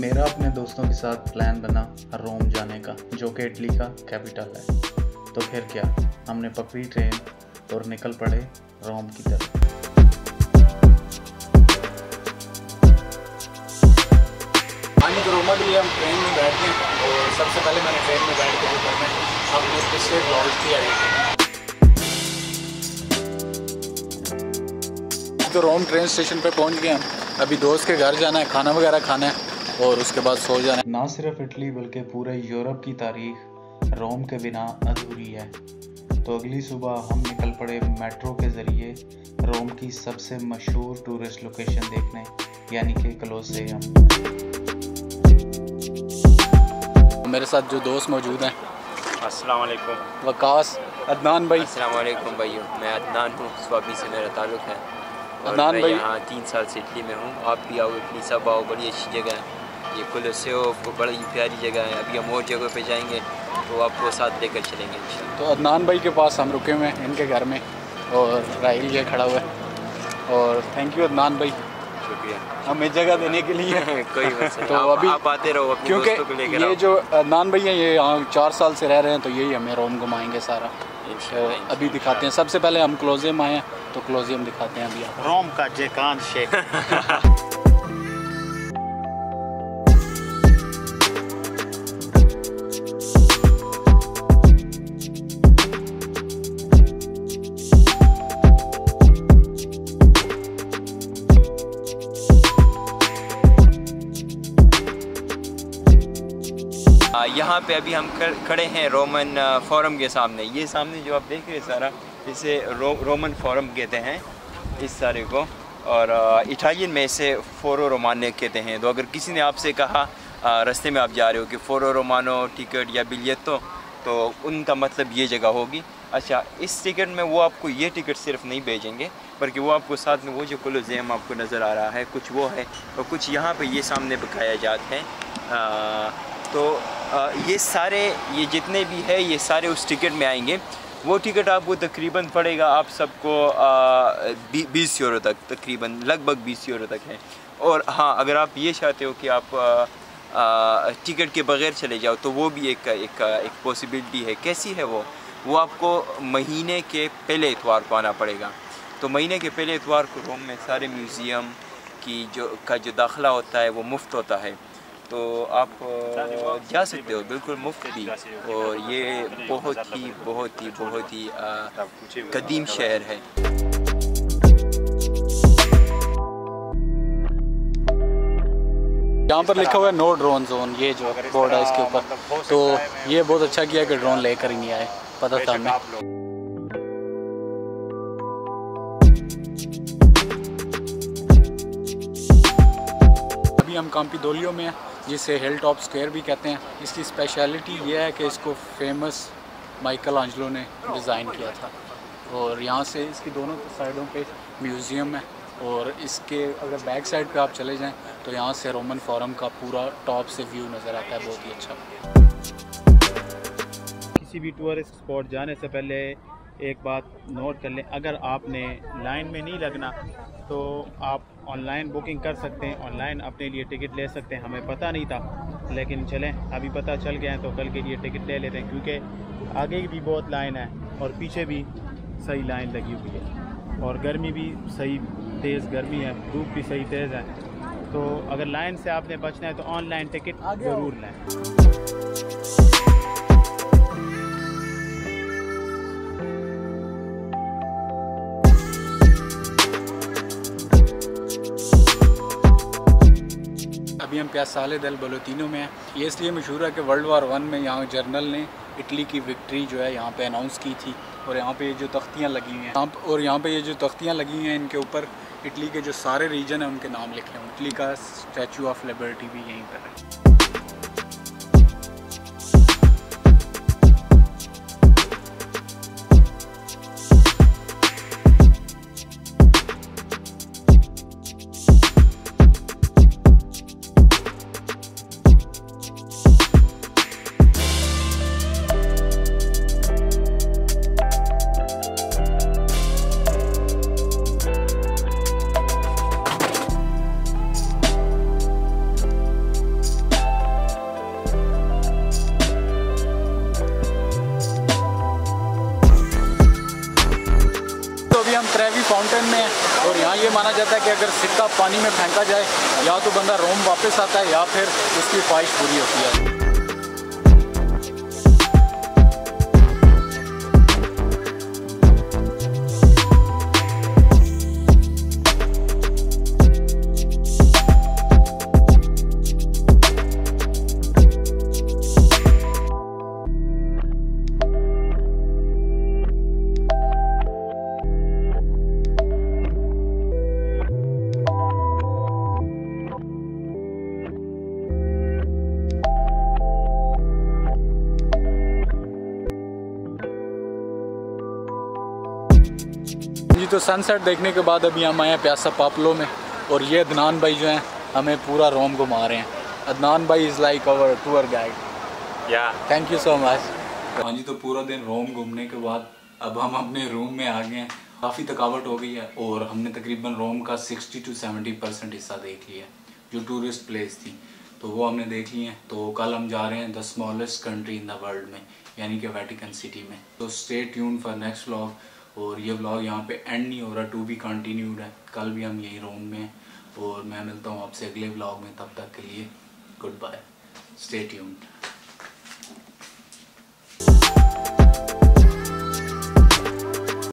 अपने दोस्तों के साथ प्लान बना रोम जाने का, जो कि इटली का कैपिटल है। तो फिर क्या? हमने पकड़ी ट्रेन और निकल पड़े रोम की तरफ़। रोमा के लिए हम ट्रेन में बैठ गए और सबसे पहले मैंने ट्रेन में बैठ के करना है, अपने पिछले ब्लॉग की आई तो रोम ट्रेन स्टेशन पे पहुँच गए हम। अभी दोस्त के घर जाना है, खाना वगैरह खाना है। और उसके बाद सो जाना। ना सिर्फ़ इटली बल्कि पूरे यूरोप की तारीख रोम के बिना अधूरी है। तो अगली सुबह हम निकल पड़े मेट्रो के ज़रिए रोम की सबसे मशहूर टूरिस्ट लोकेशन देखने यानी कि कलोसेयम मेरे साथ जो दोस्त मौजूद हैं। अस्सलाम वालेकुम वकास अदनान भाई। अस्सलाम वालेकुम भाइयों मैं अदनान हूँ स्वाबी से मेरा ताल्लुक़ है। अदनान भाई- यहाँ तीन साल से इटली में हूँ। आप भी आओ इटली सब आओ बड़ी अच्छी जगह है। ये कुलसेओ बड़ी प्यारी जगह है। अभी हम और जगह पे जाएँगे तो आपको साथ लेकर चलेंगे तो अदनान भाई के पास हम रुके हुए हैं इनके घर में और राहिल ये खड़ा हुआ है। और थैंक यू अदनान भाई। शुक्रिया। हमें जगह देने के लिए। कोई तो आप, अभी आप आते रहो क्योंकि दोस्तों को लेकर ये जो अदनान भाई हैं ये यहाँ चार साल से रह रहे हैं तो यही हमें रोम घुमाएँगे सारा। तो अभी दिखाते हैं। सबसे पहले हम क्लोजियम आए हैं तो क्लोजियम दिखाते हैं अभी रोम का जेकान शेख। यहाँ पे अभी हम खड़े हैं रोमन फोरम के सामने। ये सामने जो आप देख रहे हैं सारा इसे रो, रोमन फोरम कहते हैं इस सारे को। और इटालियन में इसे फोरो रोमाने कहते हैं। तो अगर किसी ने आपसे कहा रास्ते में आप जा रहे हो कि फोरो रोमानो टिकट या बिलियतो तो उनका मतलब ये जगह होगी। अच्छा इस टिकट में वो आपको ये टिकट सिर्फ़ नहीं भेजेंगे बल्कि वो आपको साथ में वो जो कोलोजेम आपको नज़र आ रहा है कुछ वो है। और कुछ यहाँ पे ये सामने बकाया जात हैं तो ये सारे, ये जितने भी है, ये सारे उस टिकट में आएँगे। वो टिकट आपको तकरीबन पड़ेगा आप सबको बीस यूरो तक, तकरीबन, लगभग बीस यूरो तक है। और हाँ अगर आप ये चाहते हो कि आप टिकट के बगैर चले जाओ तो वो भी एक एक एक पॉसिबिलिटी है। कैसी है वो? वो आपको महीने के पहले इतवार को आना पड़ेगा। तो महीने के पहले इतवार को रोम में सारे म्यूज़ियम की जो, का जो दाखिला होता है, वो मुफ़्त होता है। तो आप जा सकते हो, बिल्कुल मुफ़्त भी। और ये बहुत ही बहुत ही बहुत ही कदीम शहर है। यहाँ पर लिखा हुआ है नो ड्रोन जोन ये जो बोर्ड है इसके ऊपर। तो ये बहुत अच्छा किया कि ड्रोन लेकर ही नहीं आए, पता था हमें। हम काम्पिदोलियो में हैं। जिसे हिल टॉप स्क्वायर भी कहते हैं। इसकी स्पेशलिटी ये है कि इसको फ़ेमस माइकल आंजलो ने डिज़ाइन किया था। और यहाँ से इसकी दोनों साइडों पे म्यूज़ियम है। और इसके अगर बैक साइड पे आप चले जाएँ तो यहाँ से रोमन फॉरम का पूरा टॉप से व्यू नज़र आता है। बहुत ही अच्छा। किसी भी टूरिस्ट स्पॉट जाने से पहले एक बात नोट कर लें। अगर आपने लाइन में नहीं लगना तो आप ऑनलाइन बुकिंग कर सकते हैं ऑनलाइन अपने लिए टिकट ले सकते हैं। हमें पता नहीं था लेकिन चलें अभी पता चल गया है तो कल के लिए टिकट ले लेते हैं क्योंकि आगे भी बहुत लाइन है और पीछे भी सही लाइन लगी हुई है। और गर्मी भी सही तेज़ गर्मी है धूप भी सही तेज़ है। तो अगर लाइन से आपने बचना है तो ऑनलाइन टिकट ज़रूर लें। अभी साले दल बलोतिनो में है। ये इसलिए मशहूर है कि वर्ल्ड वार वन में यहाँ जर्नल ने इटली की विक्ट्री जो है यहाँ पे अनाउंस की थी और यहाँ पे ये जो तख्तियाँ लगी हुई हैं और यहाँ पे ये जो तख्तियाँ लगी हुई हैं, इनके ऊपर इटली के जो सारे रीजन हैं, उनके नाम लिखे हैं। इटली का स्टैचू ऑफ़ लिबर्टी भी यहीं पर है। रैवी फाउंटेन में है। और यहाँ ये माना जाता है कि अगर सिक्का पानी में फेंका जाए, या तो बंदा रोम वापस आता है, या फिर उसकी ख्वाहिश पूरी होती है। तो सनसेट देखने के बाद अभी हम आए हैं प्यासा पापलो में और ये अदनान भाई जो हैं हमें पूरा रोम घुमा रहे हैं। अदनान भाई is like our tour guide या थैंक यू सो मच हाँ जी तो पूरा दिन रोम घूमने के बाद अब हम अपने रूम में आ गए हैं। काफ़ी थकावट हो गई है और हमने तकरीबन रोम का 60 टू 70 परसेंट हिस्सा देख लिया है जो टूरिस्ट प्लेस थी। तो वो हमने देख ली हैं। तो कल हम जा रहे हैं the smallest country in the world में यानी कि वेटिकन सिटी में। तो stay tune for next vlog और ये ब्लॉग यहाँ पे एंड नहीं हो रहा टू बी कंटिन्यूड है। कल भी हम यही रोम में हैं और मैं मिलता हूँ आपसे अगले ब्लॉग में, तब तक के लिए गुड बाय स्टे ट्यून्ड